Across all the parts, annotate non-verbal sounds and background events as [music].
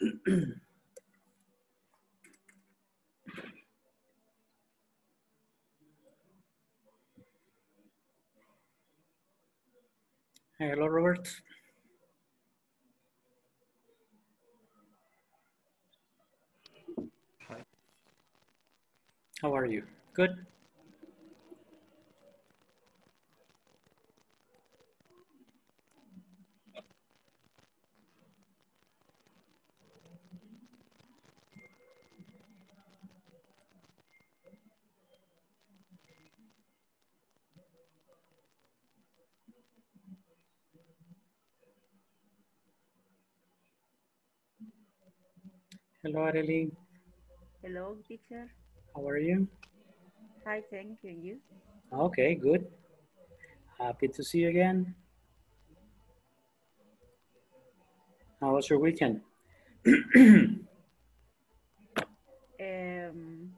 [clears throat] Hello, Robert. How are you? Good? Hello, Arely. Hello, teacher. How are you? Hi, thank you. You? Okay, good. Happy to see you again. How was your weekend? [clears throat] Um,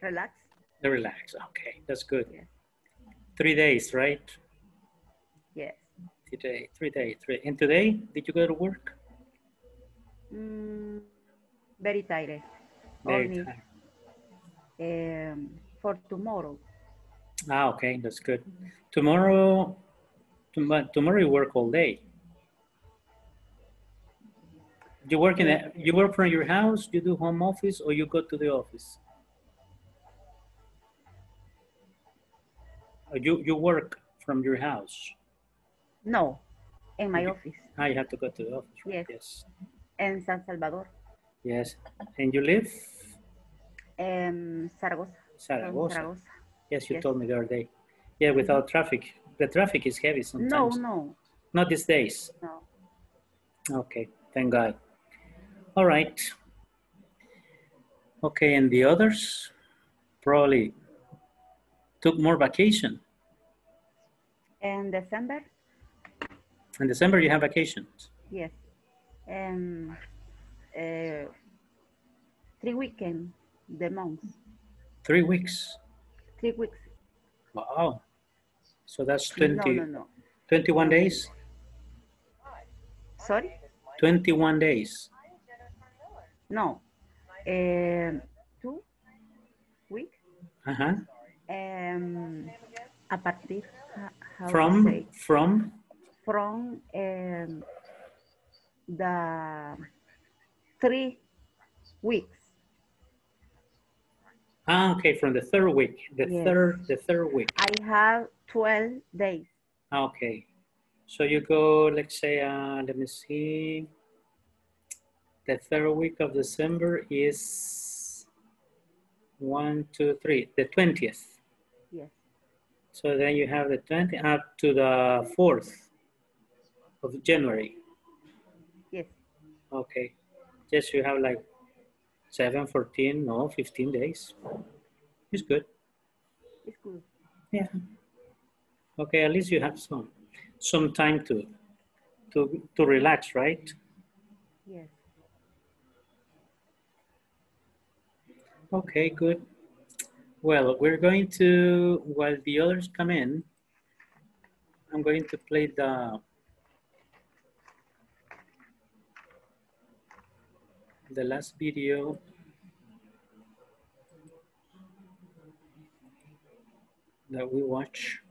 relax. Relax. Okay, that's good. Yeah. Three days, right? Yes. Today, three days. Three. And today, did you go to work? Mm, very tired. Very Only tired. um, for tomorrow. Ah, okay, that's good. Tomorrow, tom- tomorrow you work all day. You work in a, you work from your house, you do home office, or you go to the office? You, you work from your house? No, in my You- office Ah, you have to go to the office, right? Yes. Yes. In San Salvador, Yes. And you live? um, Zaragoza. Zaragoza. Zaragoza. Yes, you Yes. told me the other day. Yeah, without traffic. The traffic is heavy sometimes. No, no, Not these days. no. Okay, thank God. All right. Okay, and the others probably took more vacation. In December, In December, you have vacations. yes. Um, uh, three weekend, the month, Three weeks. three weeks. Wow. So that's 20, No, no, no. 21 days? Sorry? 21 days. No. Um, two weeks. Uh-huh. Um, a partir, how From, from, from um, the three weeks. ah, okay, from the third week, the Yes. third, the third week. I have 12 days. Okay. So you go, let's say, uh, let me see. The third week of December is one, two, three, the 20th. Yes. So then you have the 20th up to the 4th of January. Yes. Okay. Yes, you have like 7, 14, no, 15 days. It's good. It's good. Yeah. Okay, at least you have some some time to to to relax, right? Yes. Okay, good. Well, we're going to while the others come in, I'm going to play the the last video. that we watch.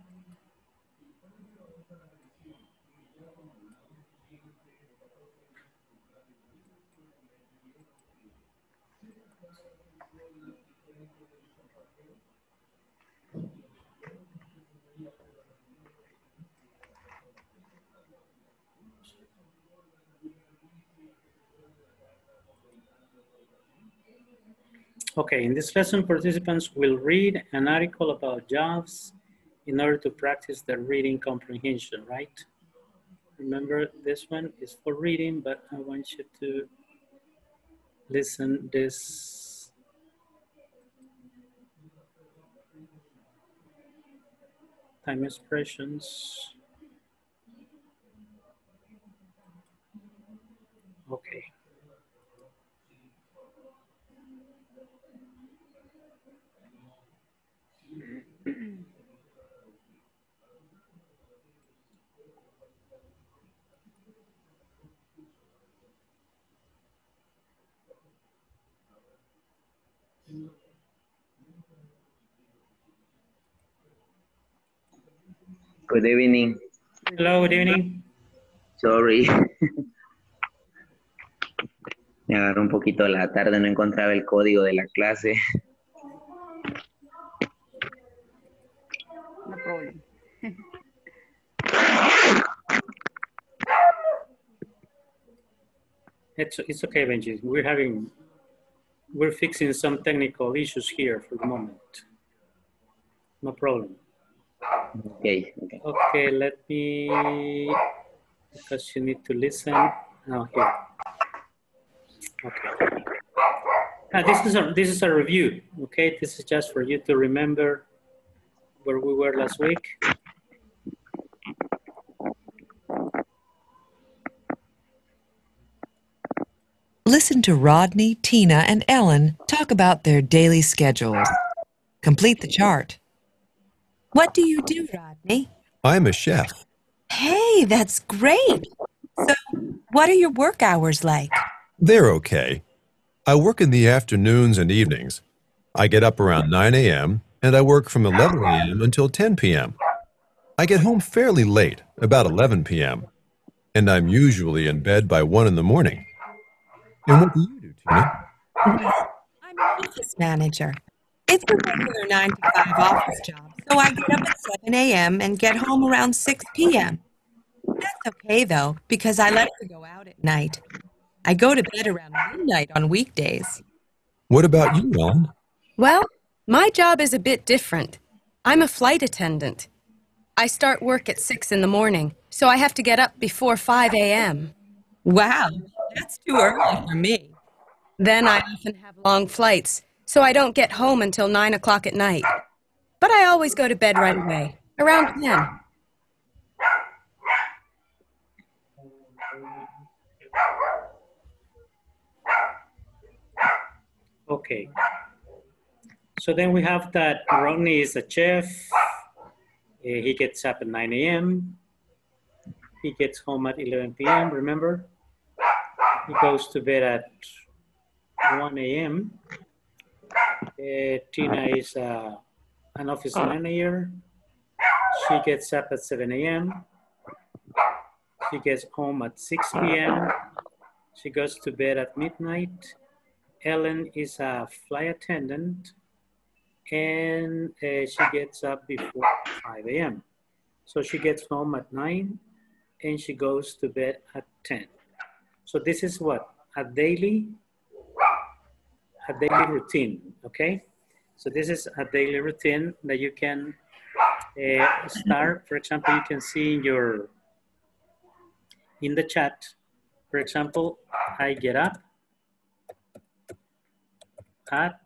Okay, in this lesson, participants will read an article about jobs in order to practice their reading comprehension, right? Remember, this one is for reading, but I want you to listen this. Time expressions. Good evening. Hello, good evening. Sorry. [laughs] Me agarró un poquito la tarde, no encontraba el código de la clase. No problem. It's, it's okay, Benji. We're having, we're fixing some technical issues here for the moment. No problem. Okay, okay. Okay, let me, because you need to listen. Now here. Okay. Ah, this is a this is a review. Okay, this is just for you to remember where we were last week. Listen to Rodney, Tina, and Ellen talk about their daily schedules. Complete the chart. What do you do, Rodney? I'm a chef. Hey, that's great. So, what are your work hours like? They're okay. I work in the afternoons and evenings. I get up around 9 a.m. and I work from 11 a.m. until 10 p.m. I get home fairly late, about 11 p.m., and I'm usually in bed by 1 in the morning. And what do you do, Tina? I'm an office manager. It's a regular 9 to 5 office job, so I get up at 7 a.m. and get home around 6 p.m. That's okay, though, because I like to go out at night. I go to bed around midnight on weekdays. What about you, Ellen? Well, my job is a bit different. I'm a flight attendant. I start work at 6 in the morning, so I have to get up before 5 a.m. Wow, that's too early for me. Then I often have long flights, so I don't get home until 9 o'clock at night. But I always go to bed right away, around 10. Okay. So then we have that Rodney is a chef. Uh, he gets up at 9 a.m. He gets home at 11 p.m. Remember? He goes to bed at 1 a.m. Uh, Tina is uh, an office manager. She gets up at 7 a.m. She gets home at 6 p.m. She goes to bed at midnight. Ellen is a flight attendant and uh, she gets up before 5 a.m. So she gets home at 9 and she goes to bed at 10. So this is what? A daily, a daily routine, okay? So this is a daily routine that you can uh, start. For example, you can see in your, in the chat, for example, I get up at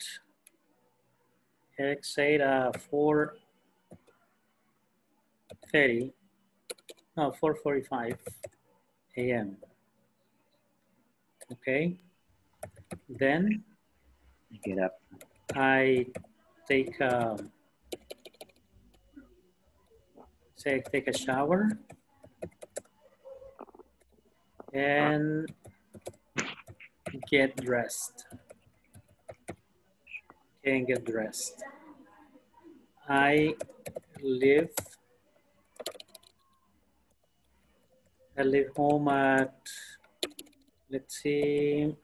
let's say uh, 4.30, no, 4.45 a.m. Okay, then Get up. I take, um, say, take a shower and get dressed. And get dressed. I live. I live home at, let's see,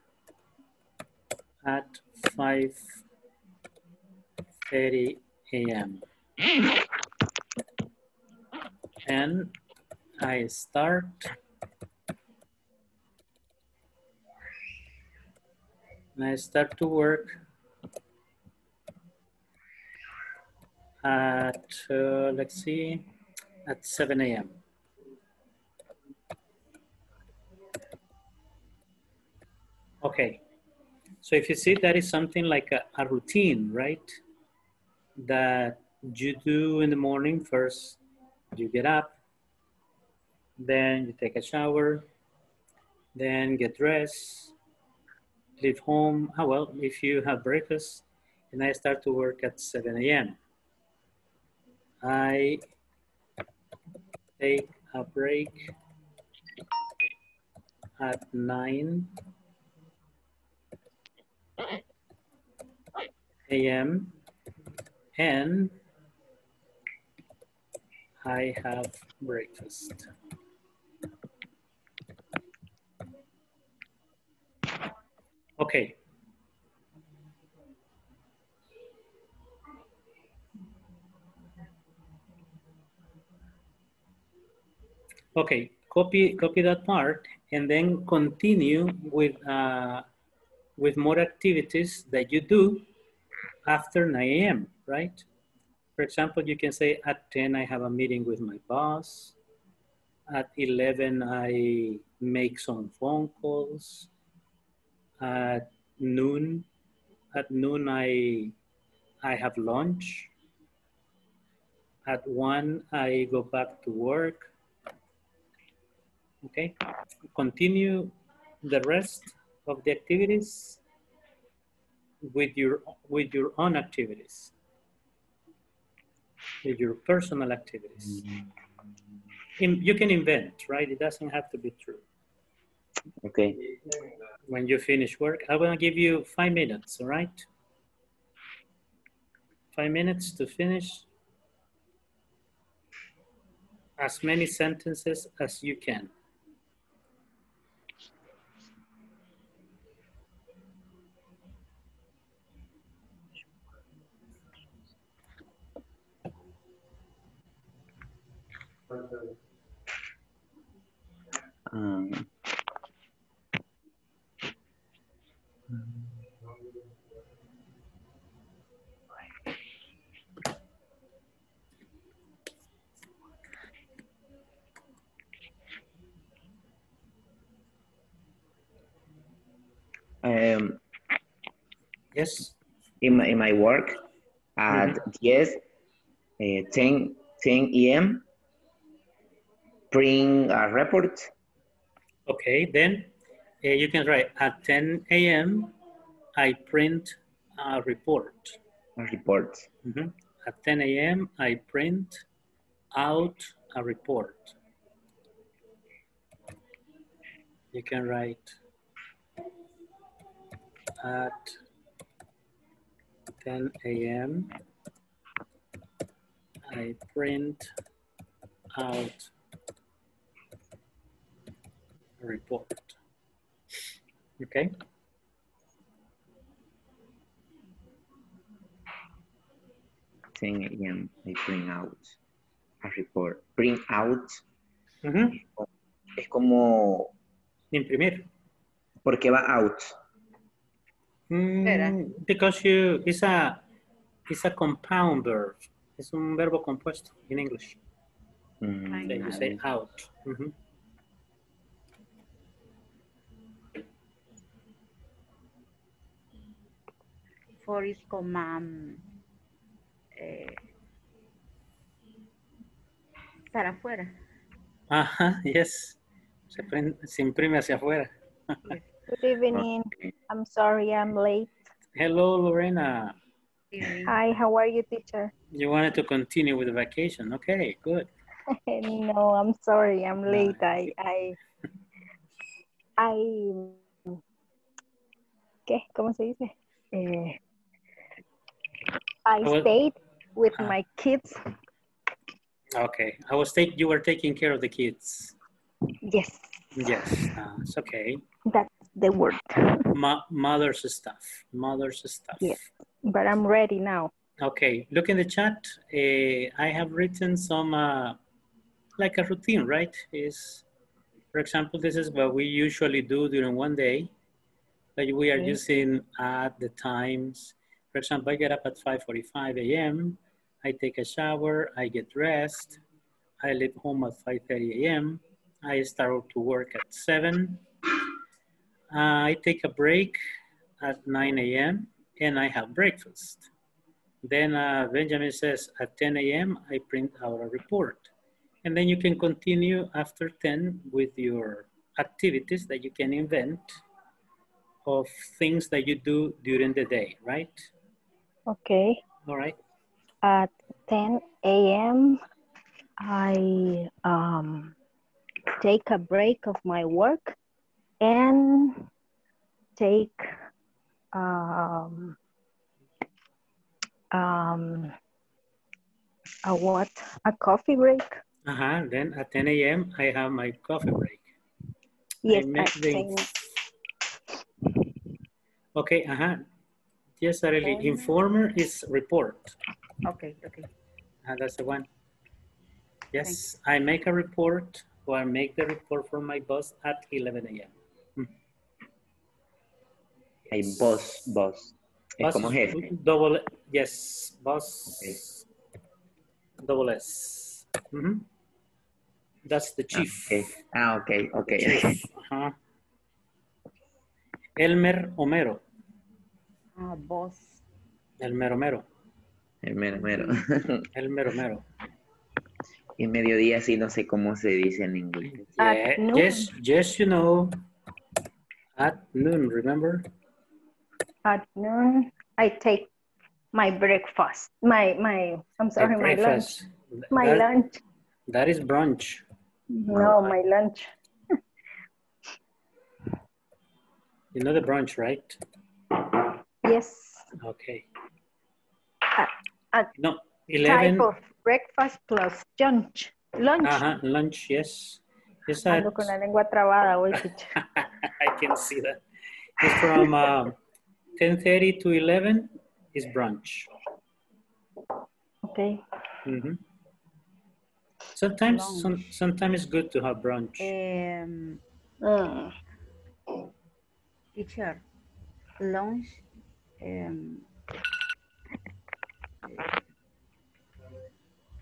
at 5.30 a.m. And I start and I start to work at, uh, let's see, at 7 a.m. Okay, so if you see that is something like a, a routine, right? That you do in the morning first, you get up, then you take a shower, then get dressed, leave home. Oh, well, if you have breakfast, and I start to work at 7 a.m. I take a break at 9 a.m. and I have breakfast. Okay. Okay, copy copy that part and then continue with uh, with more activities that you do after 9 a.m., right? For example, you can say at 10, I have a meeting with my boss. At 11, I make some phone calls. At noon, at noon, I, I have lunch. At one, I go back to work. Okay, continue the rest of the activities with your with your own activities with your personal activities. Mm-hmm. In, you can invent right? It doesn't have to be true. Okay. when you finish work going to give you five minutes all right? Five minutes to finish as many sentences as you can Um, um, yes in my, in my work at yes, uh, 10, 10 a.m. Bring a report. Okay, then uh, you can write at 10 a.m. I print a report. A report. Mhm. At 10 a.m. I print out a report. You can write at 10 a.m. I print out report. Okay? 10 a.m. I bring out a report. Bring out Ujú. es como, Imprimir. ¿por qué va out? Mm, because you, it's a, it's a compound verb. Es un verbo compuesto in English. Mm, that you say out. Mhm. For is command. Eh, para afuera. Ajá, yes. Se, prende- se imprime hacia afuera. Good evening. I'm sorry I'm late. Hello, Lorena. Hi, how are you, teacher? You wanted to continue with the vacation. Okay, good. [laughs] no, I'm sorry I'm late. I, I, I, ¿qué? ¿Cómo se dice? Eh, I was- stayed with Ah. my kids. Okay, I was take you were taking care of the kids. Yes, Yes, uh, it's okay. that's the word. [laughs] Mo- mother's stuff. Mother's stuff. Yes. But I'm ready now. Okay, look in the chat. Uh, I have written some, uh, like a routine, right? Is, for example, this is what we usually do during one day. Like we are Okay. using at the times. For example, I get up at 5.45 a.m. I take a shower, I get dressed. I leave home at 5.30 a.m. I start to work at 7. Uh, I take a break at 9 a.m. and I have breakfast. Then uh, Benjamin says at 10 a.m. I print out a report. And then you can continue after 10 with your activities that you can invent of things that you do during the day, right? Okay. All right. At 10 a.m., I um, take a break of my work and take um, Um, a what? A coffee break? Uh-huh. Then at 10 a.m. I have my coffee break. Yes, make at the- 10. Okay, uh-huh. Yes, Arely. Informer is report. Okay, okay. Uh, that's the one. Yes, I make a report or I make the report for my boss at 11 a.m. Hay boss, boss. Es Boss como jefe. Double, yes, boss. Double S. Mhm. That's the chief. Okay. Ah, ok, ok. Chief, ajá. [laughs] Elmer Homero. Ah, boss. El mero mero. El mero, mero. [laughs] El mero mero. Y mediodía sí no sé cómo se dice en inglés. At Yeah, noon. Yes, yes, you know. At noon, remember? At noon, I take my breakfast. My, my, I'm sorry, my lunch. breakfast. My That- lunch. That is brunch. No, my lunch. [laughs] You know the brunch, right? Yes. Okay. A, a No, type 11. of breakfast plus lunch. Lunch. Uh-huh, lunch, yes. Is that, Ando con la lengua trabada hoy. I can see that. It's from uh, 10.30 to 11 is brunch. Okay. Mhm. Sometimes, some, sometimes it's good to have brunch. Um, Mm. teacher, lunch. Um,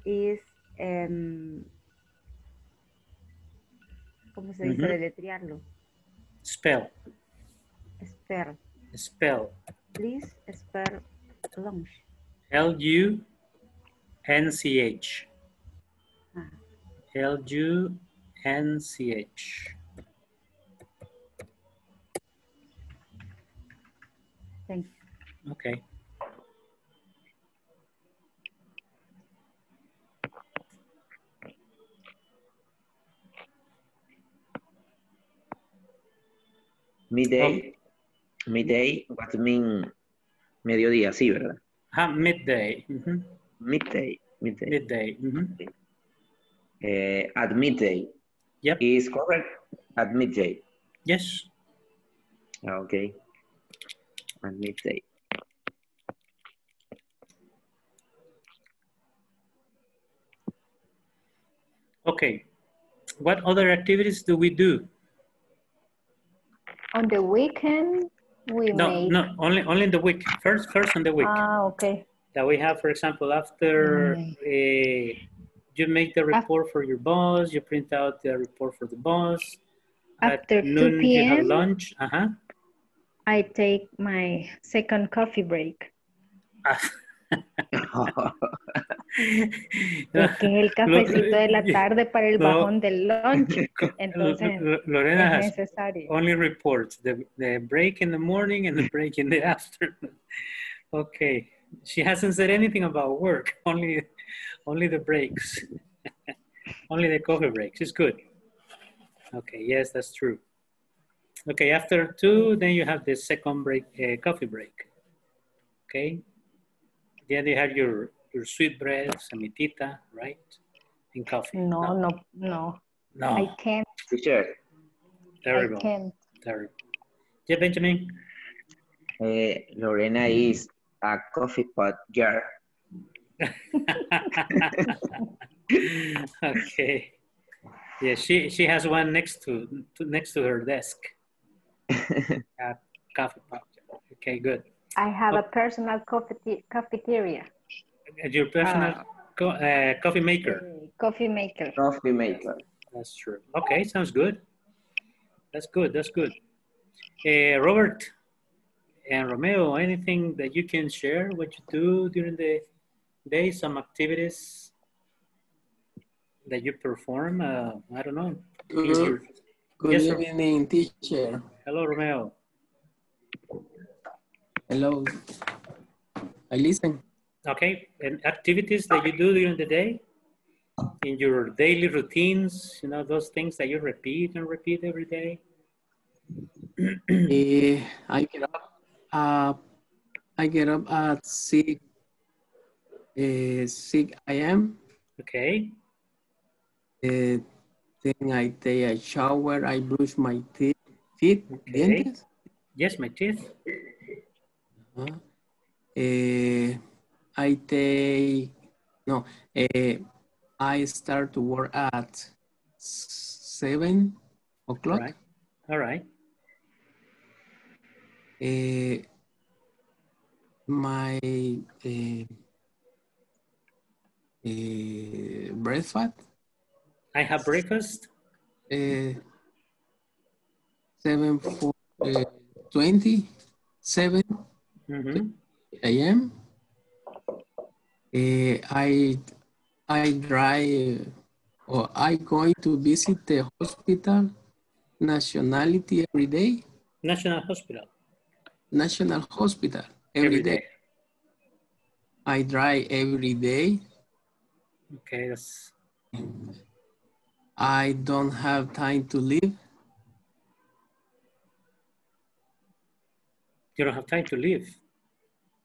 is um, ¿cómo se dice? Ujú. Deletrearlo. Spell, Spell. spell. Please spell lunch. L-U-N-C-H. Ah. L-U-N-C-H. Thank you. Okay. Midday. Midday, what mean mediodía, sí, ¿verdad? Ah, midday. Mhm. Midday. Midday. Midday. mhm. Eh, at midday. Yep. Is correct. At midday. Yes. Ah, Okay. At midday. Okay. What other activities do we do? On the weekend, we No, make. no, only only in the week. First, first on the week. Ah, okay. that we have, for example, after uh, you make the report for your boss, you print out the report for the boss. After At 2 noon, you have lunch. Uh-huh. I take my second coffee break. [laughs] [laughs] Es que es el [laughs] cafecito de la [laughs] tarde para el No. bajón del lunch. [laughs] Entonces, Lorena es has necesario. only reports the, the break in the morning and the break in the afternoon. Okay. She hasn't said anything about work, only, only the breaks. only the coffee breaks. It's good. Okay, yes, that's true. Okay, after two, then you have the second break, uh, coffee break. Okay. Then you have your, your sweet bread, semitita, right? And coffee. No, no, no. No, I can't. Teacher, terrible, I can't. terrible. Yeah, Benjamin? eh, Lorena is a coffee pot jar. [laughs] okay. Yeah, she she has one next to, to next to her desk. [laughs] A coffee pot. Okay, good. I have a personal coffee cafeteria, And Your personal co- uh, coffee maker. uh, coffee maker. Coffee maker. That's true. Okay, sounds good. That's good. That's good. Uh, Robert and Romeo, anything that you can share? What you do during the day? Some activities that you perform? Uh, I don't know. Good, good Yes, sir. evening, teacher. Hello, Romeo. Hello. I listen. Okay, and activities that you do during the day? In your daily routines, you know, those things that you repeat and repeat every day? Eh, I get up. Uh, I get up at six uh, 6 a.m. Okay. Uh, then I take a shower. I brush my teeth. Teeth. Okay. Dientes. Yes, my teeth. Uh, uh, I take no. Uh, I start to work at seven o'clock. Right. All right. Uh, my uh, uh, breakfast I have breakfast. uh, seven four, uh, 20, 7 Mhm. a.m. Uh, I I drive or I going to visit the hospital nationality every day. National Hospital. National hospital every day. I drive every day. Okay, that's I don't have time to leave. you don't have time to leave.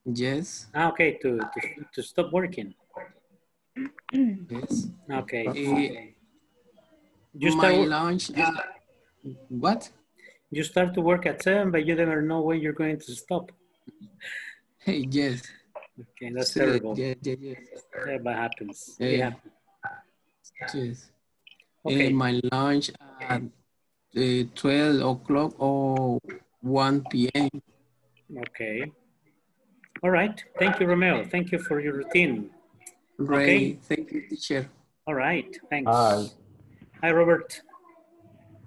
Yes, Ah, okay, to, to, to stop working. yes. Okay. Okay. You my start, lunch. uh, what? you start to work at seven, but you never know when you're going to stop. Hey, yes. Okay, that's Sí, terrible. Yes, yes, yes. Yeah, but happens. Yeah. Happens. yes. Okay. Eh, my lunch at uh, 12 o'clock or 1 p.m. Okay. All right. Thank you, Romeo. Thank you for your routine. Okay. thank you, teacher. All right. Thanks. Hi. Hi, Robert.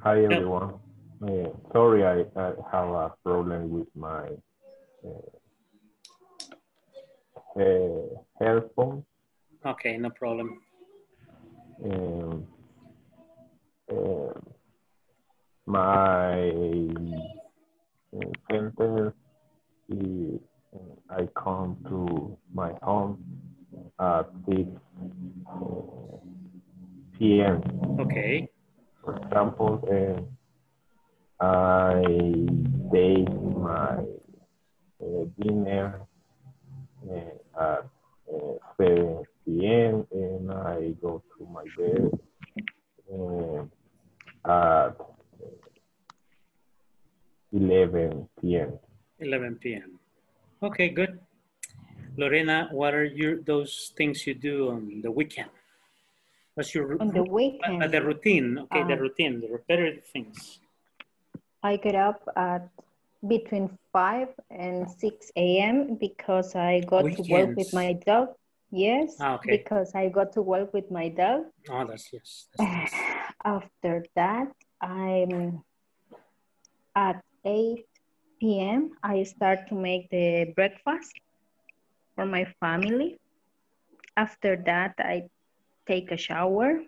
Hi, everyone. Uh, sorry, I, I have a problem with my uh, uh, headphones. Okay, no problem. Um, uh, my uh, sentence is I come to my home at 6 uh, p.m. Okay. For example, uh, I take my uh, dinner uh, at uh, 7 p.m. and I go to my bed uh, at 11 p.m. 11 p.m. Okay, good. Lorena, what are your those things you do on the weekend? What's your On the weekend, uh, the routine? Okay, the Um, routine, the repetitive things. I get up at between 5 and 6 a.m. because I go to work with my dog. Yes, Ah, okay. because I got to work with my dog. Oh, that's yes. That's nice. [sighs] After that, I'm at 8 p.m. I start to make the breakfast for my family. After that, I take a shower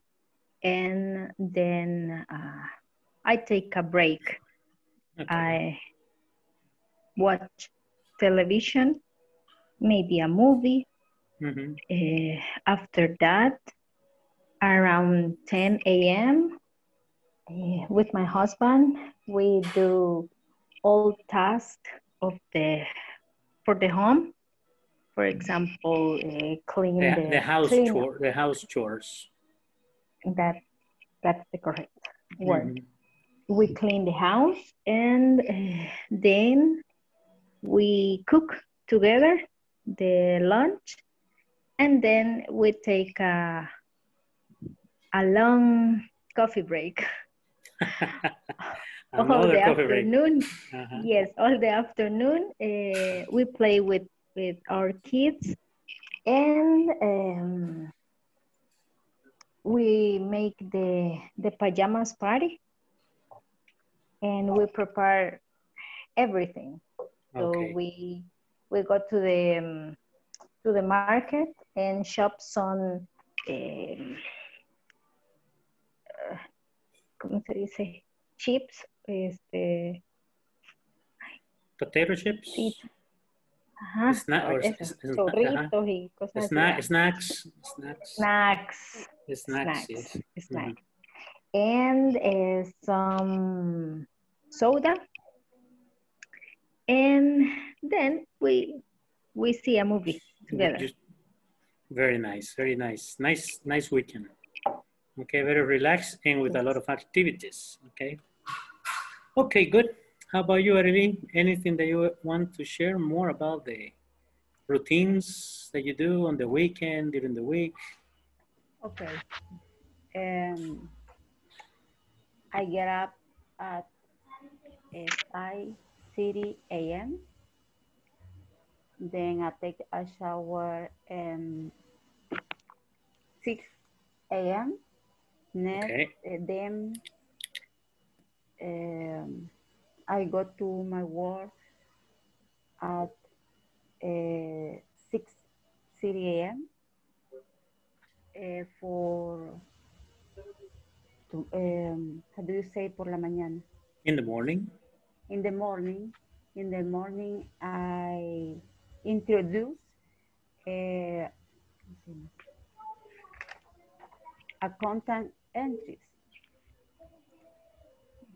and then uh, I take a break. I watch television, maybe a movie. Mhm. Uh, after that, around 10 a.m., uh, with my husband, we do all tasks of the for the home. For example, uh, clean The, the, the house clean- chore, the house chores. That that's the correct word. Mhm. We clean the house and uh, then we cook together the lunch and then we take a, a long coffee break [laughs] all the afternoon Uh-huh. yes all the afternoon uh, we play with with our kids and um, we make the the pajamas party and we prepare everything so Okay. we we go to the um, to the market and shop some um, uh, ¿cómo se dice? chips este Potato chips. Sí. Ajá, Sna- or eso, s- s- chorritos y cosas Sna- así. snacks. Snacks. Snacks. Snacks. Snacks. Yes. Snack. And uh, some soda. And then we we see a movie together. Very nice, very nice. Nice, nice weekend. Okay, very relaxed and with a lot of activities, okay? Okay, good. How about you, Arely? Anything that you want to share more about the routines that you do on the weekend, during the week? Okay. Um, I get up at uh, 5.30 a.m. Then I take a shower and 6 a.m. Next, Okay. uh, then um, I go to my work at uh, 6.30 a.m. Uh, for, to, um, how do you say por la mañana? In the morning? In the morning, in the morning, I introduce uh, a content entries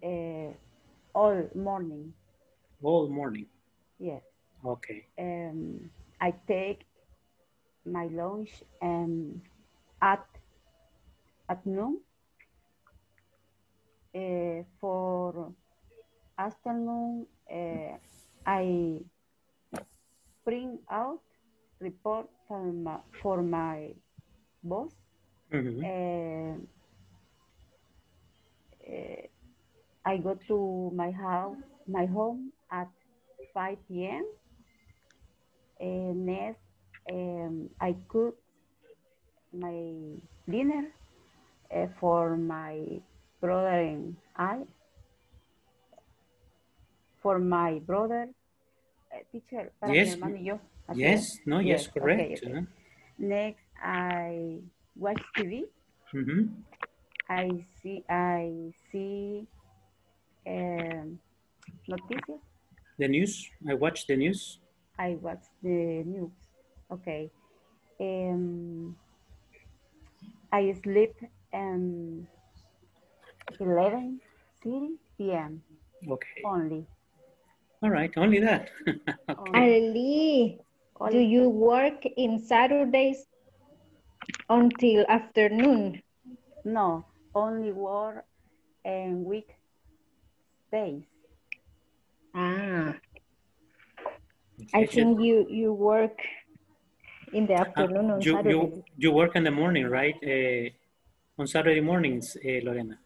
uh, all morning. All morning. Yes. Okay. Um, I take my lunch um, at at noon. Uh, for afternoon, uh, I bring out report for my, for my boss. Mhm. Uh, uh, I go to my house, my home at 5 p.m. And next, um, I cook my dinner uh, for my brother and I. For my brother, uh, teacher, para mi Yes. hermano y yo. ¿así Yes, es? no, yes, okay, correct. okay. uh-huh. Next, I watch TV. Mhm. I see, I see um, noticias. The news, I watch the news. I watch the news. Okay. Um, I sleep um, 11 30 p.m. Okay. only. All right, only that. [laughs] Ali, do you work in Saturdays until afternoon? No, only work and weekdays. Ah, I think you you work in the Uh, afternoon on you, Saturday. you, you work in the morning, right? Uh, on Saturday mornings, uh, Lorena.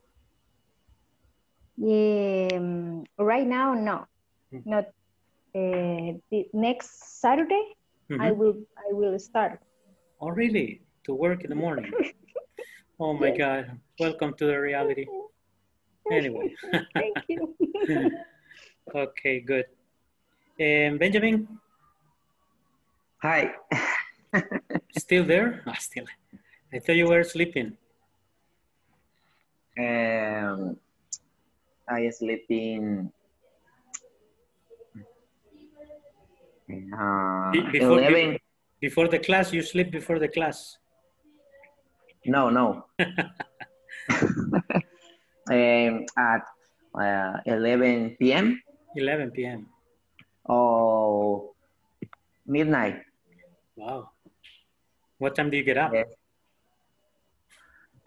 Yeah, um, right now, no, Mm. not. Uh, the next Saturday, I Mhm. will I will start. Oh, really? To work in the morning? [laughs] Oh my Yes. God. Welcome to the reality. [laughs] Anyway. [laughs] Thank you. [laughs] okay, good. Um, Benjamin, Hi. [laughs] still there? Ah, still. I thought you were sleeping. Um, I sleep in uh, Before, 11. before the class, you sleep before the class. No, no. Um, at uh, 11 p.m. 11 p.m. Oh, midnight. Wow. What time do you get up? Yes.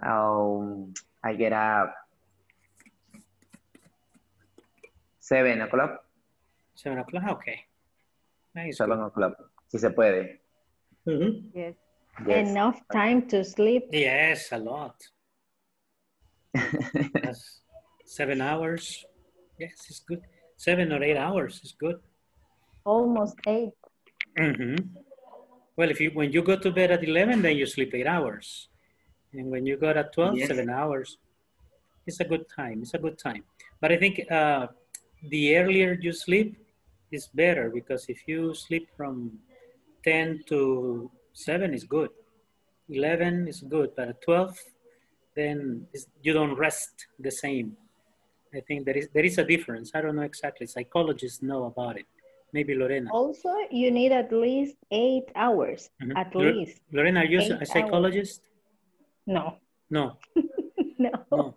Um, I get up seven o'clock. Seven o'clock? Okay. Nice. Seven o'clock, si se puede. Mhm. Yes. Yes. Enough time to sleep. Yes, a lot. That's seven hours. Yes, it's good. Seven or eight hours is good. Almost eight. hmm Well, if you when you go to bed at 11, then you sleep eight hours. And when you go at 12, Yes. seven hours. It's a good time. It's a good time. But I think uh, the earlier you sleep is better because if you sleep from 10 to 7 is good. 11 is good, but at 12, then you don't rest the same. I think there is there is a difference. I don't know exactly. Psychologists know about it. Maybe Lorena. Also, you need at least eight hours. Mhm. At Lor- least. Lorena, are you Eight a hours. psychologist? No. No, [laughs] No. no.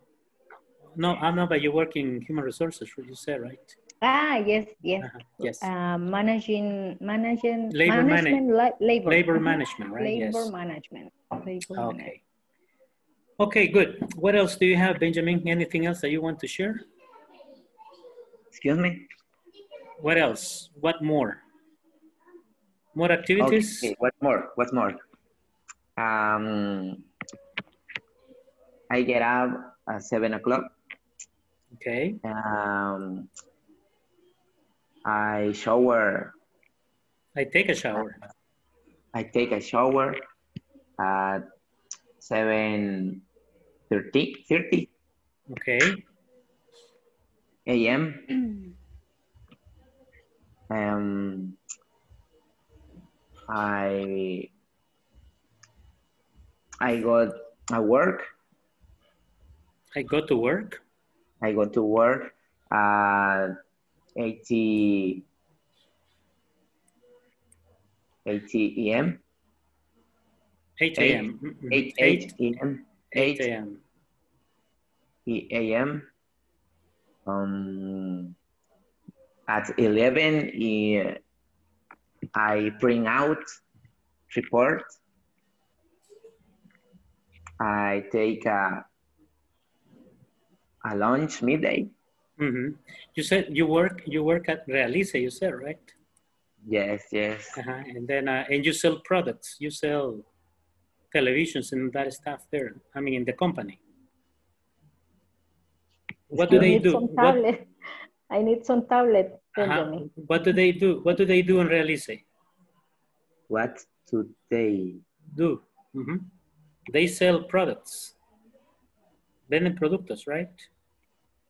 No, I'm not, but you work in human resources, you said, right? Ah, yes, yes. Uh-huh, Yes. Uh, managing, managing, Labor mana- management, labor. Labor management, right? Labor Yes. management. Labor management. Okay. Good. What else do you have, Benjamin? Anything else that you want to share? Excuse me? What else? What more? More activities? Okay, what more? What more? Um, I get up at seven o'clock. Okay. Um, I shower. I take a shower. I take a shower at seven thirty thirty Okay. a.m. [clears throat] Um, I I got a work. I go to work. I go to work at 80 80 a.m. 8 a.m. Mhm. 8 8 a.m. 8 8 a.m. a.m. Um, at 11 eh, I bring out report. I take a a lunch midday. Mhm. You said you work you work at Realize, you said, right? Yes, yes. Uh-huh. And then uh, and you sell products. You sell televisions and that stuff there. I mean, in the company. What do I they do? some What. I need some tablet, uh-huh. What do they do? What do they do in Realize? What do they Do Mhm. they sell products? Venden productos, right?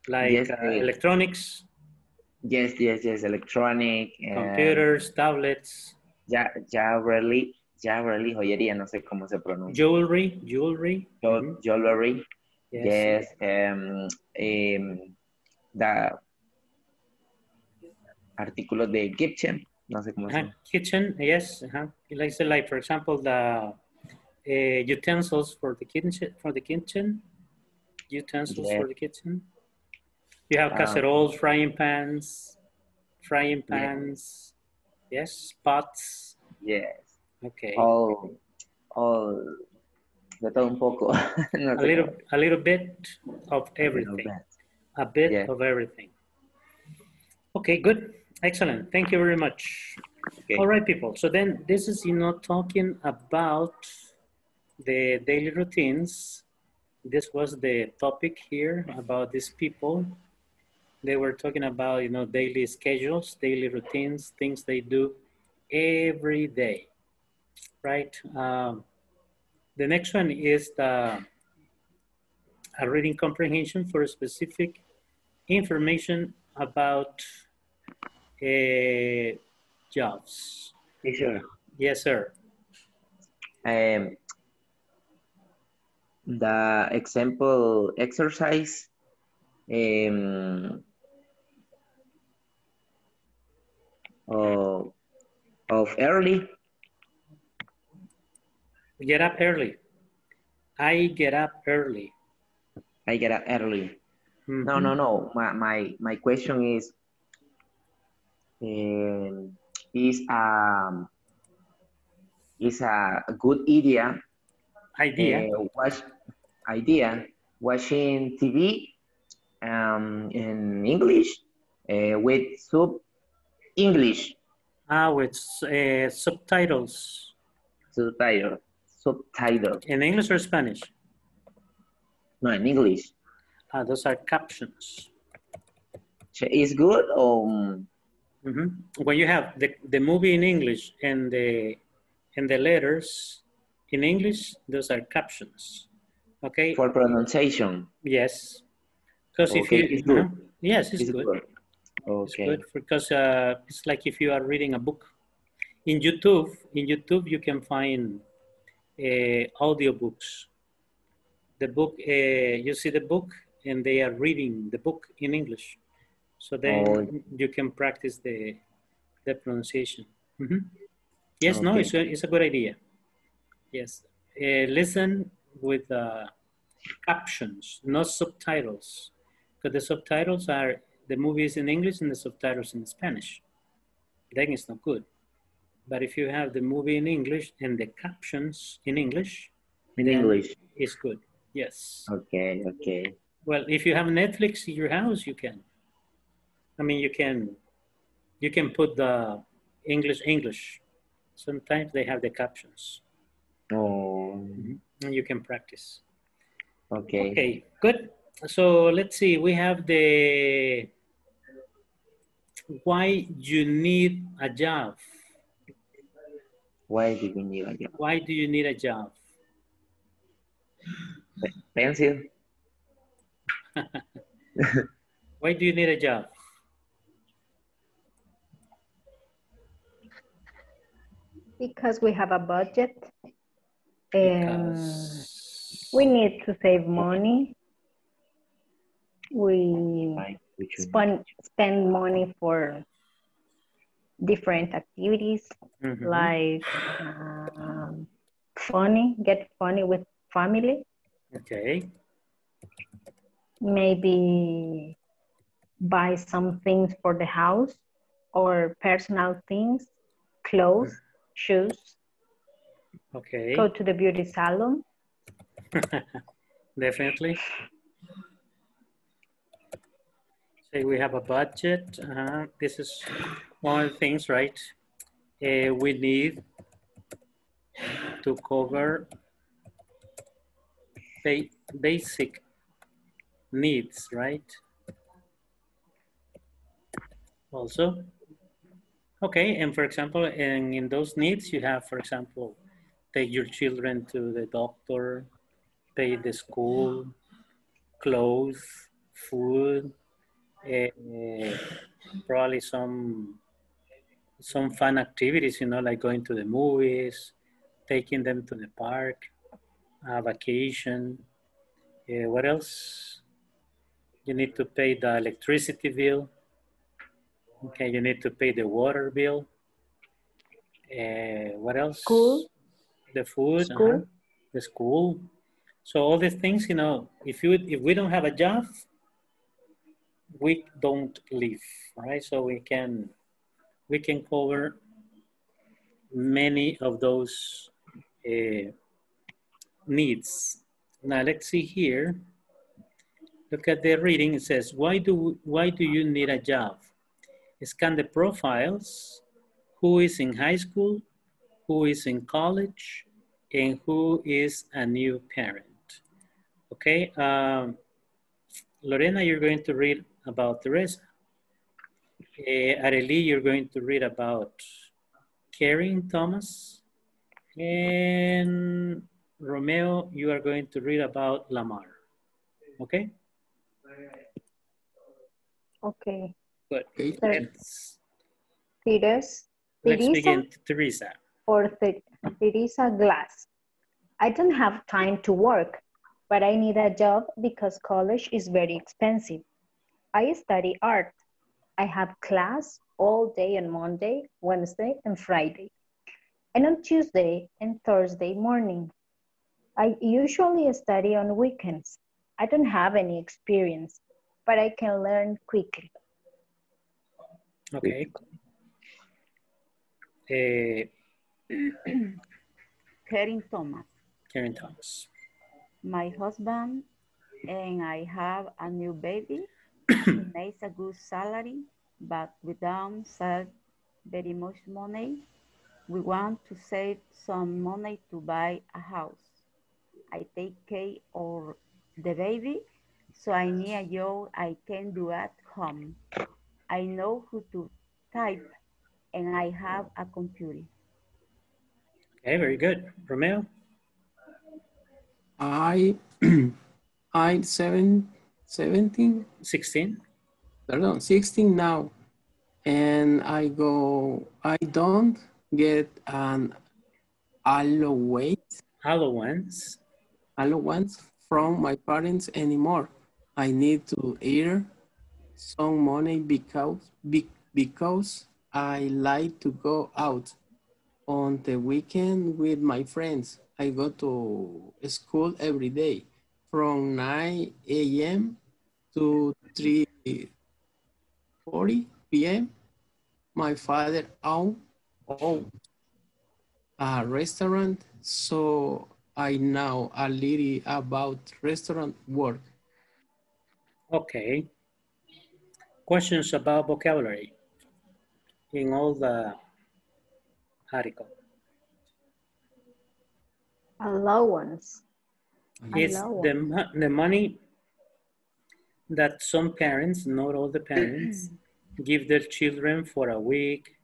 Like Yes, uh, they- electronics, Yes, yes, yes. Electronic. and computers, tablets, Ya, ya really, ya really joyería, no sé cómo se pronuncia. jewelry, jewelry. Jo- Mhm. Jewelry. Yes. Yes. Um, um, the artículos de kitchen, no sé cómo se. Kitchen, yes. Uh-huh. Like say, like for example, the uh, utensils for the kitchen, for the kitchen, utensils Yeah. for the kitchen. You have Ah. casseroles, frying pans, frying pans. Yes, pots. Yes. Okay. All, all, de todo un poco. [laughs] No a little, a little bit of everything. bit. A bit Yeah. of everything. Okay, good. Excellent. Thank you very much. Okay. All right, people. So then this is, you know, talking about the daily routines. This was the topic here about these people. They were talking about, you know, daily schedules, daily routines, things they do every day, right? Um, the next one is the a reading comprehension for specific information about uh, jobs. Sí, sure. Yes, sir. Um, the example exercise um, of, of early Get up early. I get up early. I get up early. No, Mhm. no, no. My my, my question is um, is um is a good idea Idea. uh, watch idea watching TV um, in English uh, with sub English Ah, with uh, subtitles. subtitle subtitle In English or Spanish? no in English Ah, those are captions. So is good or um, Mhm. When you have the, the movie in English and the and the letters in English, those are captions. Okay. for pronunciation Yes. Because if Okay, you it's good. yes, it's, It's good. good. It's okay good because uh, it's like if you are reading a book. In YouTube, in YouTube, you can find uh, audio books. The book, uh, you see the book, and they are reading the book in English. So then Oh. you can practice the the pronunciation. Mhm. Yes, no, it's a, it's a good idea. Yes, uh, listen with uh, captions, not subtitles, because the subtitles are the movie is in English and the subtitles in Spanish, then it's not good. But if you have the movie in English and the captions in English, In English. it's good. Yes. Okay, okay. Well, if you have Netflix in your house, you can. I mean, you can, you can put the English English. Sometimes they have the captions, Oh, and you can practice. okay. Okay, good. So let's see. We have the why you need a job. Why do you need a job? Why do you need a job? Pencil. [laughs] Why do you need a job? Because we have a budget and we need to save money. We Why would you spend, spend money for different activities Mhm. like um, funny, get funny with family, Okay. maybe buy some things for the house or personal things, clothes, shoes, Okay. go to the beauty salon. [laughs] Definitely. We have a budget. Uh, this is one of the things, right? Uh, we need to cover ba basic needs, right? Also, okay. And for example, and in those needs, you have, for example, take your children to the doctor, pay the school, clothes, food, probably some some fun activities, you know, like going to the movies, taking them to the park, a vacation. Uh, what else? You need to pay the electricity bill. Okay, you need to pay the water bill. Uh, what else? School. The food. School. uh-huh, The school. So all these things, you know, if you if we don't have a job, we don't live, right? So we can we can cover many of those uh, needs. Now let's see here. Look at the reading. It says, "Why do why do you need a job?" Scan the profiles. Who is in high school? Who is in college? And who is a new parent? Okay. Um, Lorena, you're going to read about Teresa. Uh, Areli, you're going to read about Karen Thomas. And Romeo, you are going to read about Lamar. Okay? Okay. Good. Okay. Let's, Theres, let's Teresa begin. Teresa. or the, Teresa Glass. I don't have time to work, but I need a job because college is very expensive. I study art. I have class all day on Monday, Wednesday, and Friday, and on Tuesday and Thursday morning. I usually study on weekends. I don't have any experience, but I can learn quickly. Okay. Uh, [clears throat] Karen Thomas, Karen Thomas. my husband and I have a new baby. He [coughs] makes a good salary, but we don't save very much money. We want to save some money to buy a house. I take care of the baby, so I need a job I can do at home. I know how to type and I have a computer. Okay, very good. Romeo? I [clears throat] I seven, 17, 16. pardon, 16 now. And I go, I don't get an allowance, Allowance. allowance from my parents anymore. I need to earn some money because, be, because I like to go out on the weekend with my friends. I go to school every day from 9 a.m. to 3.40 p.m., my father owned, owned a restaurant, so I know a little about restaurant work. Okay. Questions about vocabulary in all the article. Allowance. It's the, the money that some parents, not all the parents, [clears throat] give their children for a week,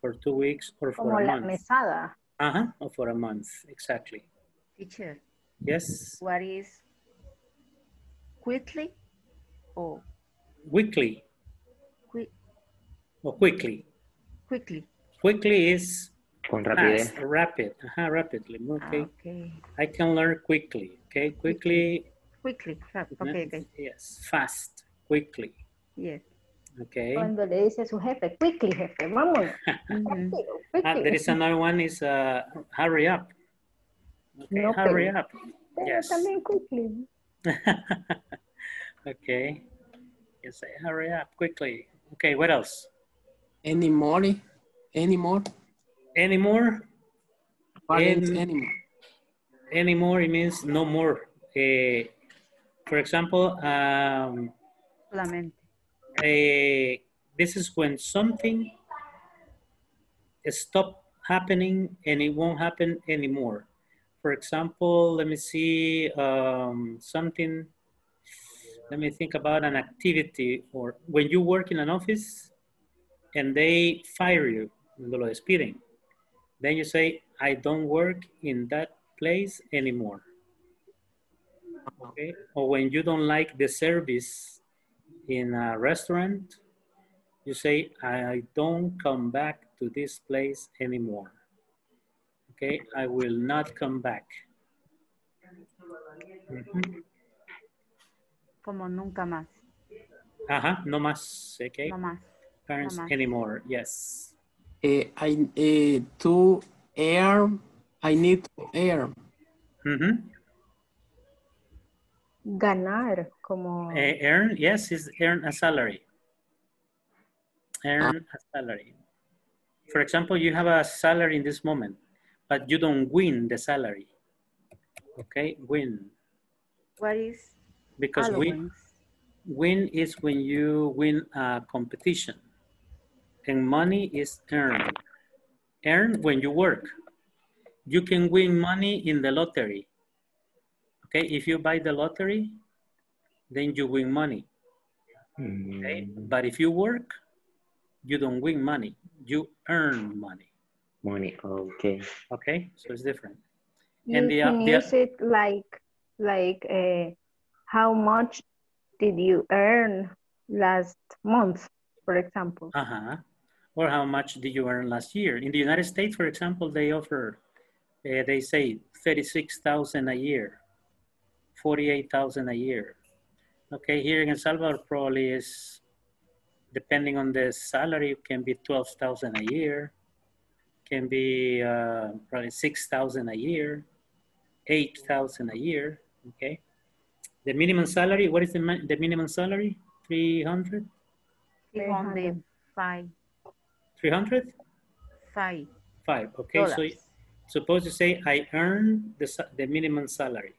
for two weeks, or for Como a la month. mesada. Uh-huh, or for a month, exactly. Teacher, Yes, what is quickly or weekly quick, or quickly. quickly? Quickly is Con rapidez. fast, rapid, uh-huh, rapidly, Ah, okay. Okay, I can learn quickly, okay? Quickly, quickly, rap- okay, okay, yes, fast, quickly, yes. okay? Cuando le dice a su jefe, quickly jefe, vamos. Mhm. [laughs] rápido, Ah, there is another one is uh, hurry up. Okay, No, hurry pero- up. Pero Yes. también quickly. [laughs] okay. You say hurry up quickly. Okay, what else? Any more? Any more? Any more? Parents, En- any more? Any more, it means no more. Eh, for example, um, Solamente. eh, this is when something stop happening and it won't happen anymore. For example, let me see um, something, let me think about an activity or when you work in an office and they fire you, lo despiden, then you say, I don't work in that place anymore. Okay, or when you don't like the service in a restaurant, you say, I don't come back to this place anymore. Okay, I will not come back. Mhm. Como nunca más, Ajá, no más, okay? no más. Parents más. anymore, yes. Eh, I eh, to air. I need to air. Mhm. Ganar, como Eh, earn, yes, is earn a salary. Earn a salary. For example, you have a salary in this moment, but you don't win the salary. Okay, win. What is Because win, win is when you win a competition. And money is earned. Earn when you work. You can win money in the lottery. Okay, if you buy the lottery, then you win money. Okay, but if you work, you don't win money. You earn money. Money, okay. Okay, so it's different. you and the- can the- use it like like uh, how much did you earn last month, for example. Uh-huh. Or how much did you earn last year? In the United States, for example, they offer, uh, they say 36,000 a year, 48,000 a year. Okay, here in El Salvador probably is, depending on the salary, can be 12,000 a year, can be uh, probably 6,000 a year, 8,000 a year, okay? The minimum salary, what is the, the minimum salary? 300? 300, five, 300? five Five, okay, so dollars. suppose you say I earn the, the minimum salary.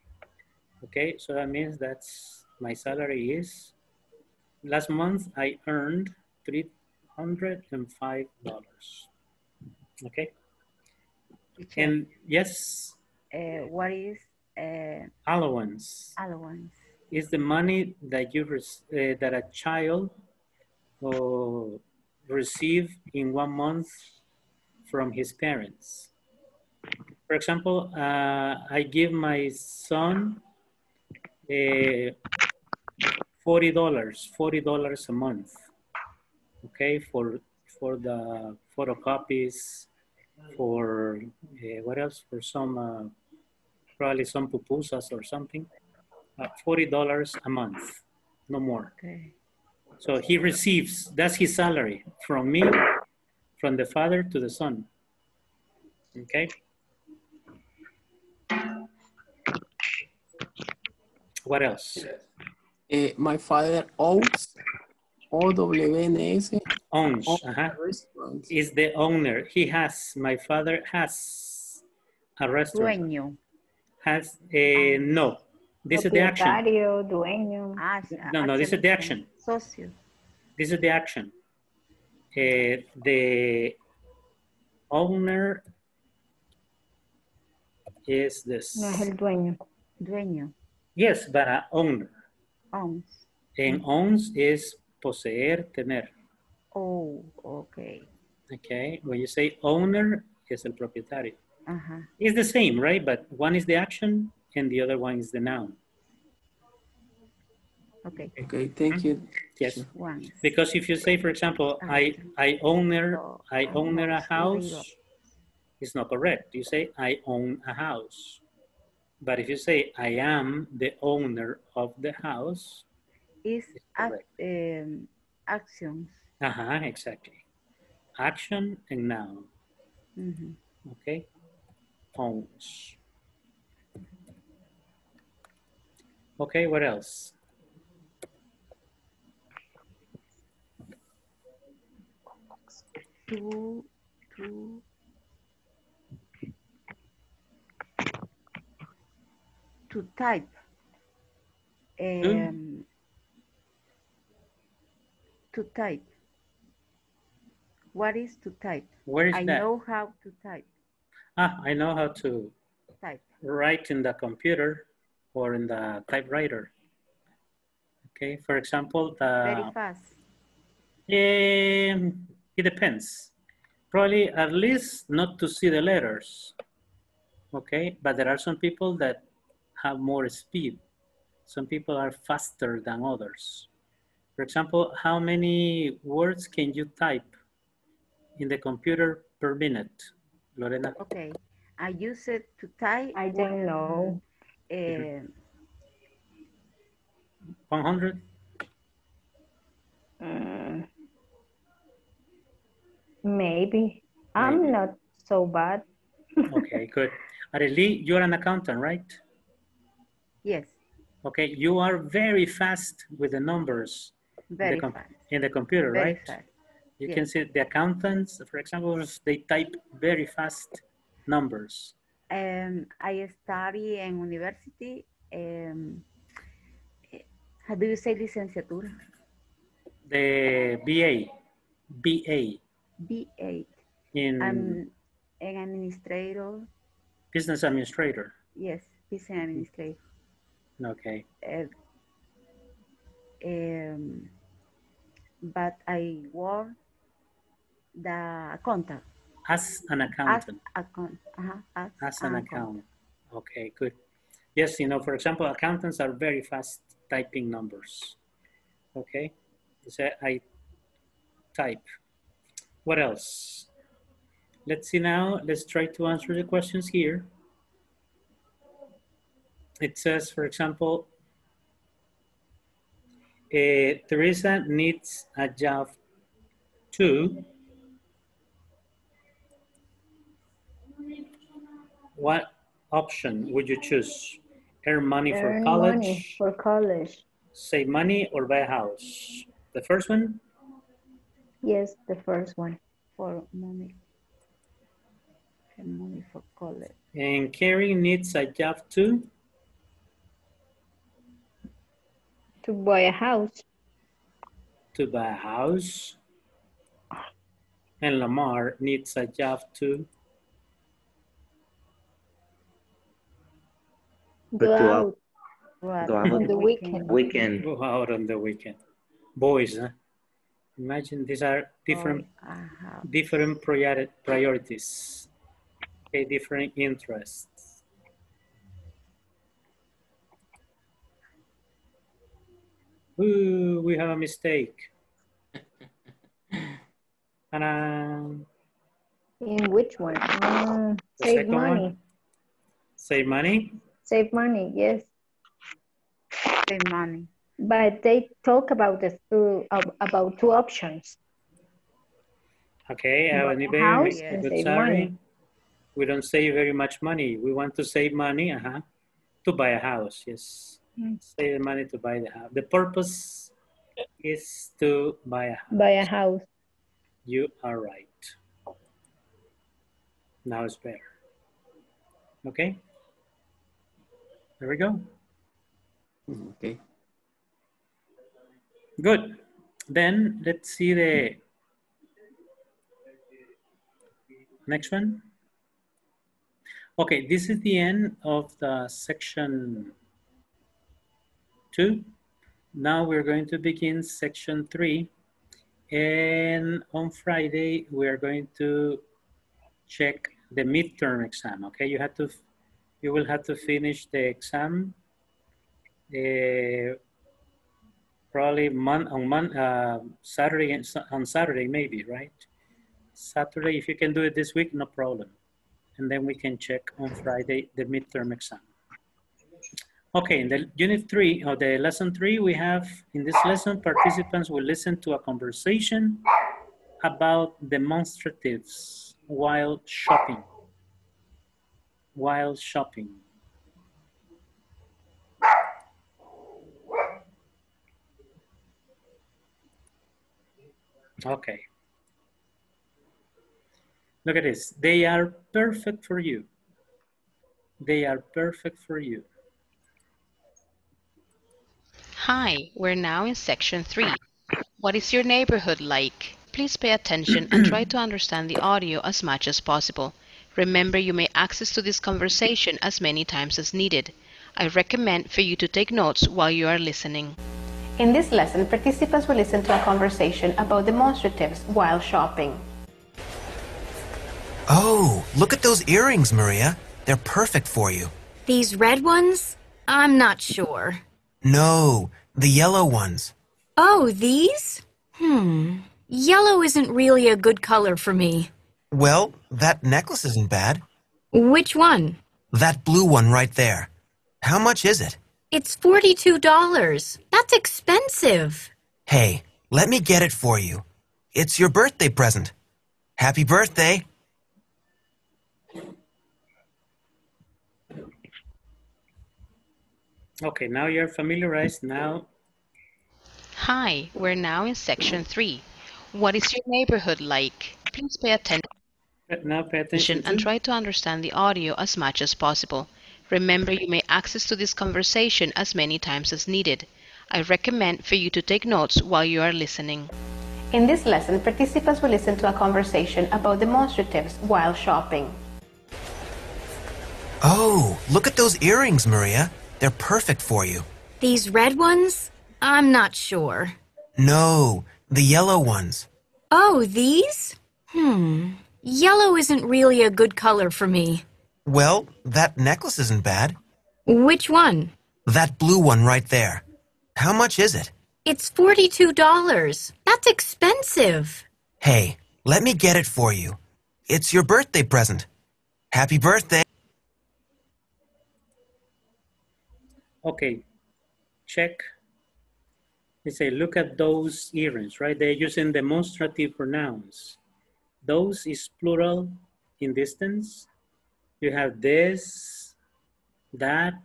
Okay, so that means that's my salary is, last month I earned $305. Okay, and yes, uh, what is uh, allowance allowance? is the money that you, uh, that a child uh, receive in one month from his parents. For example, uh, I give my son uh, forty dollars, forty dollars a month. Okay, for for the photocopies, for uh, what else? For some uh, probably some pupusas or something. Uh, forty dollars a month, no more. Okay. So he receives, that's his salary from me, from the father to the son. Okay? What else? Eh, my father owes O-W-N-S. Owns. Own uh-huh. Is the owner. He has, my father has a restaurant. Dueño. Has a, no. This is the action. Propietario, dueño. Ah, No, no, this is the action. Socio. This is the action. Uh, the owner is this. No es el dueño. Dueño. Yes, but a owner. Owns. And owns is mm. poseer, tener. Oh, okay. Okay, when you say owner, es el propietario. Ajá. It's the same, right? But one is the action and the other one is the noun. Okay. Okay, thank you. Mm-hmm. Yes, One. because if you say, for example, ah, I I owner I owner a house, it's not correct. You say I own a house. But if you say I am the owner of the house, Is correct. um, actions. uh-huh, exactly. Action and noun, Mhm. okay? Owns. Okay, what else? To, to. To type. Um, to type. What is to type? Where is I that? know how to type. Ah, I know how to Type. write in the computer or in the typewriter. Okay, for example, the... Very fast. um, it depends. Probably at least not to see the letters. Okay, but there are some people that have more speed. Some people are faster than others. For example, how many words can you type in the computer per minute, Lorena? Okay. I use it to type. I don't know. Uh, 100? Mm, maybe. I'm Maybe. not so bad. [laughs] Okay, good. Arely, you're an accountant, right? Yes, Okay, you are very fast with the numbers very com- fast. in the computer, Very right? fast. You yes. can see the accountants, for example, they type very fast numbers. Um, I study in university. Um, how do you say licenciatura? The BA, BA B8. in I'm an administrator. business administrator. Yes, business administrator. Okay, Uh, um, but I work the accountant. as an As accountant, account. Uh-huh, as, as an accountant. accountant. Okay, good. Yes, you know, for example, accountants are very fast typing numbers. Okay, so I type. What else? Let's see now, let's try to answer the questions here. It says, for example, eh, Teresa needs a job too. What option would you choose? Earn money for Earn college, money for college. save money, or buy a house? The first one? Yes, the first one. for money. For money for college. And Carrie needs a job too. To buy a house. to buy a house. And Lamar needs a job too. But Go to out out, Go out on the weekend. weekend. Go out on the weekend. Boys, huh? Imagine these are different Uh-huh. different priori- priorities. Okay, different interests. Ooh, we have a mistake. [laughs] Ta-da. In which one? The save second one? money. Save money. Save money, yes. Save money. But they talk about the two about two options. Okay, I have Buy a a house and good save money. We don't save very much money. We want to save money, uh-huh, to buy a house. Yes. Save the money to buy the house. The purpose is to buy a house. Buy a house. You are right. Now it's better. Okay? There we go. Okay. Good. Then let's see the next one. Okay, this is the end of the section two. Now we're going to begin section three. And on Friday, we're going to check the midterm exam, okay? You have to, you will have to finish the exam uh, probably mon on mon uh, Saturday on Saturday maybe, right? Saturday, if you can do it this week, no problem. And then we can check on Friday the midterm exam. Okay, in the unit three, or the lesson three, we have, in this lesson, participants will listen to a conversation about demonstratives while shopping. While shopping. Okay. Look at this. They are perfect for you. They are perfect for you. Hi, we're now in section 3. What is your neighborhood like? Please pay attention and try to understand the audio as much as possible. Remember, you may access to this conversation as many times as needed. I recommend for you to take notes while you are listening. In this lesson, participants will listen to a conversation about demonstratives while shopping. Oh, look at those earrings, Maria. They're perfect for you. These red ones? I'm not sure. No, the yellow ones. Oh, these? Hmm. Yellow isn't really a good color for me. Well, that necklace isn't bad. Which one? That blue one right there. How much is it? It's $42. That's expensive. Hey, let me get it for you. It's your birthday present. Happy birthday. Okay, now you're familiarized. Now, Hi, we're now in section 3. What is your neighborhood like? Please pay attention uh, now pay attention and try to understand the audio as much as possible. Remember, you may access to this conversation as many times as needed. I recommend for you to take notes while you are listening. In this lesson, participants will listen to a conversation about demonstratives while shopping. Oh, look at those earrings, Maria. They're perfect for you. These red ones? I'm not sure. No, the yellow ones. Oh, these? Hmm. Yellow isn't really a good color for me. Well, that necklace isn't bad. Which one? That blue one right there. How much is it? It's $42. That's expensive. Hey, let me get it for you. It's your birthday present. Happy birthday. Okay, check. They say, look at those earrings, right? They're using demonstrative pronouns. Those is plural in distance. You have this, that,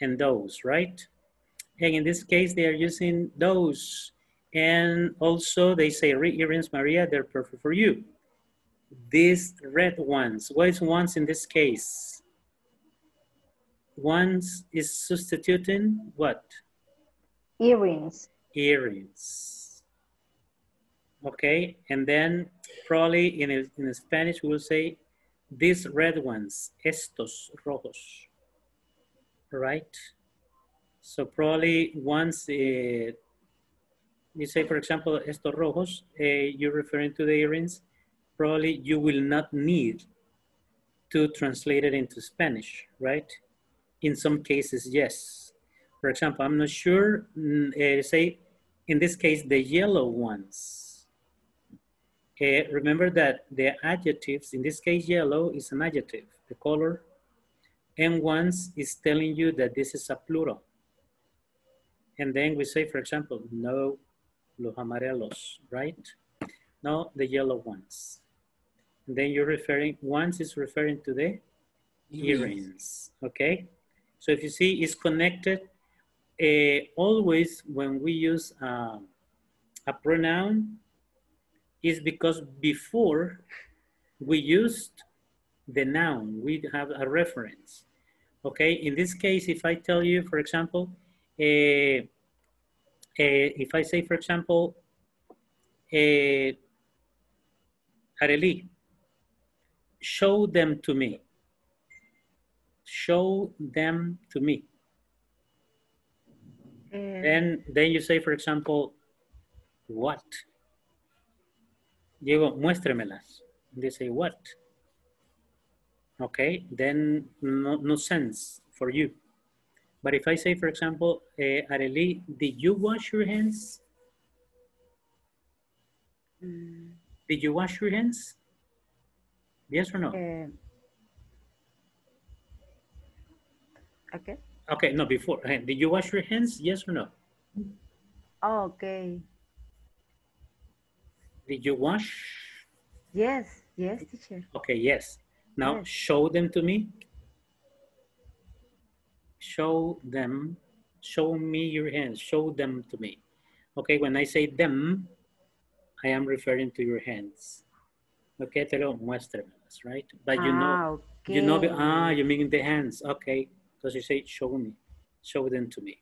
and those, right? And in this case, they are using those. And also they say, red earrings, Maria, they're perfect for you. These red ones, what is ones in this case? Ones is substituting what? Earrings. Earrings. Okay, and then probably in, in Spanish we'll say these red ones, estos rojos, right? So probably once uh, you say, for example, estos rojos, uh, you're referring to the earrings, probably you will not need to translate it into Spanish, right? In some cases, yes. For example, I'm not sure, uh, say, in this case, the yellow ones. Uh, remember that the adjectives, in this case, yellow is an adjective, the color, and ones is telling you that this is a plural. And then we say, for example, no los amarelos, right? No, the yellow ones. And then you're referring, ones is referring to the earrings, okay? So if you see, it's connected uh, always when we use uh, a pronoun is because before we used the noun, we have a reference. Okay, in this case, if I tell you, for example, uh, uh, if I say, for example, uh, Areli, show them to me. Show them to me. Eh, Then, then you say, for example, what? Diego, muéstremelas. They say, what? Okay, then no, no sense for you. But if I say, for example, uh, Areli, did you wash your hands? mm, Did you wash your hands? Yes or no? eh, okay. Okay, no, before. eh, Did you wash your hands? Yes or no? Oh, okay. Did you wash? Yes, yes, teacher. Okay, yes. Now Yes. show them to me. Show them. Show me your hands. Show them to me. Okay, when I say them, I am referring to your hands. Okay, te lo muéstremelas, right? But you know, Ah, you know, ah, you mean the hands. Okay, because you say show me. Show them to me.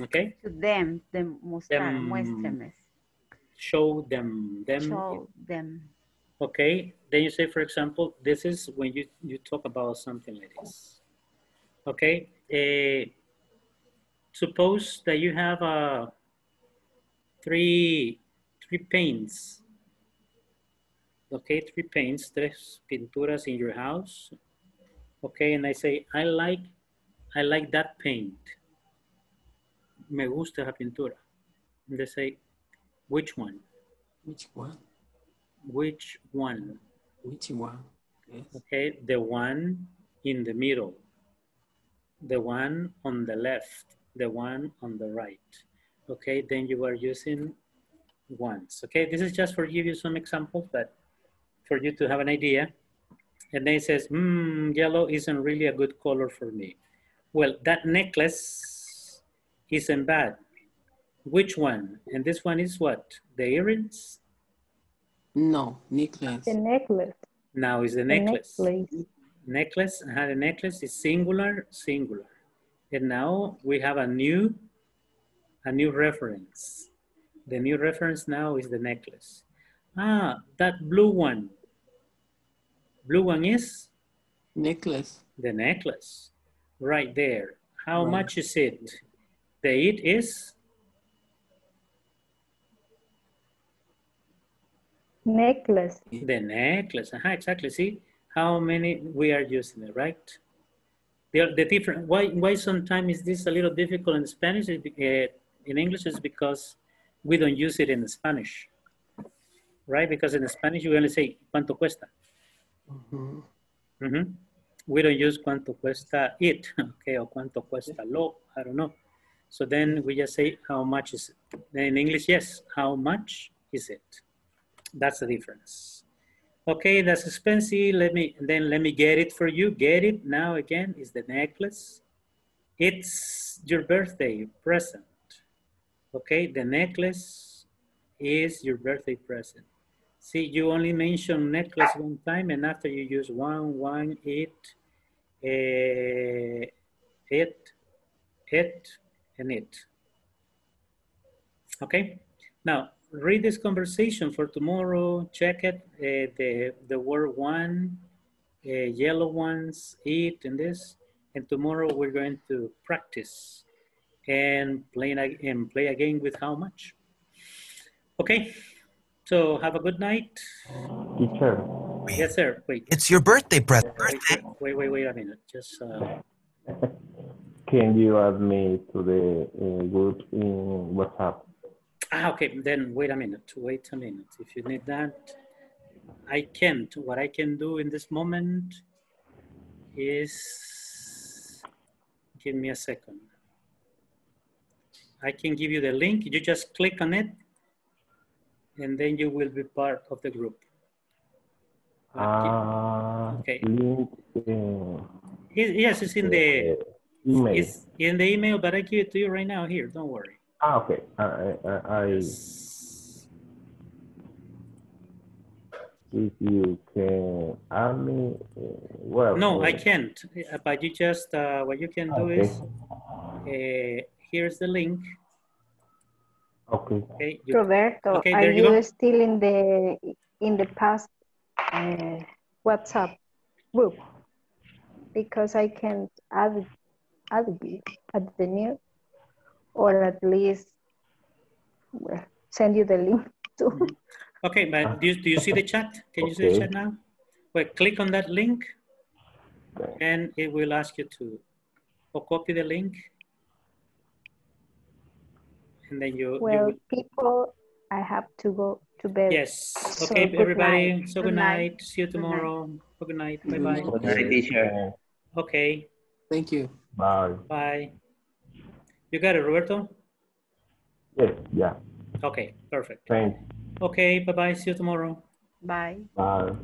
Okay, To them, them mostrar, Them. muéstremes. show them. Them. Show them. Okay, then you say, for example, this is when you, you talk about something like this. Okay, eh, suppose that you have uh, three, three paints. Okay, three paints, tres pinturas in your house. Okay, and I say, I like, I like that paint. Me gusta esa pintura. And they say, which one? Which one? Which one? Which one? Yes. Okay, the one in the middle, the one on the left, the one on the right. Okay, then you are using ones. Okay, this is just for give you some examples, but for you to have an idea. And then it says, hmm, yellow isn't really a good color for me. Well, that necklace isn't bad. Which one? And this one is what? The earrings? No, necklace. The necklace. Now is the The necklace. necklace. necklace, uh, the necklace is singular, singular. And now we have a new, a new reference. The new reference now is the necklace. Ah, that blue one. Blue one is Necklace. the necklace, right there. How Right. much is it? The it is Necklace. the necklace. Uh-huh, exactly. See how many we are using it, right? The, the different, why, why sometimes is this a little difficult in Spanish? Uh, in English is because we don't use it in Spanish, right? Because in Spanish you only say, ¿cuánto cuesta? Mhm. Mhm. We don't use cuánto cuesta it, [laughs] okay, or cuánto cuesta lo, I don't know. So then we just say, how much is it? In English, yes, how much is it? That's the difference. Okay, that's expensive. Let me, then let me get it for you. Get it now again is the necklace. It's your birthday present. Okay, the necklace is your birthday present. See, you only mention necklace one time and after you use one, one, it, eh, it, it, and it. Okay, now read this conversation for tomorrow, check it, uh, the, the word one, uh, yellow ones, it, and this. And tomorrow we're going to practice and play, and play a game with how much. Okay, so have a good night. Teacher, Yes, sir. Wait, It's your birthday present. wait, wait, wait, wait a minute. Just, uh, [laughs] can you add me to the uh, group in WhatsApp? ah, okay, then wait a minute, wait a minute. If you need that, I can't. What I can do in this moment is, give me a second. I can give you the link. You just click on it and then you will be part of the group. Ah, okay. okay. yes, it's in the uh, email. It's in the email, but I give it to you right now here. Don't worry. Ah, okay. I, I, I if you can add me, uh, well. No. I can't. Uh, but you just uh, what you can ah, okay. do is uh, here's the link. Okay. Okay. you- Roberto, okay, are you you still in the in the past uh, WhatsApp group? Because I can't add add you at the new, or at least well, send you the link [laughs] to. Okay, but do you, do you see the chat? Can you see the chat now? Well, click on that link and it will ask you to or copy the link. And then you, you Well, will, people, I have to go to bed. yes. Okay, good everybody. night. So Good good night. night. See you Good night. tomorrow. Good night. Bye bye. Good night, teacher. Okay, Thank you. Bye. bye. You got it, Roberto? Yes, yeah. Okay, perfect. Thanks. Okay, bye bye. See you tomorrow. Bye. Bye.